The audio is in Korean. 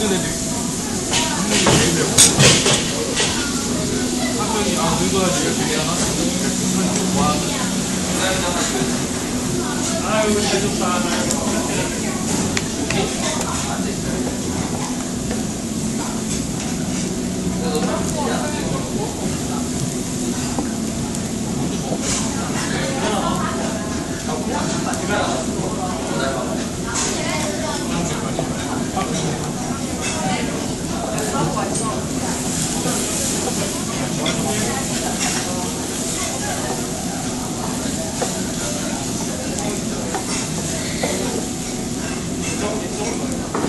있는 애들 아이고 잘줬다 Thank. そうなんだ。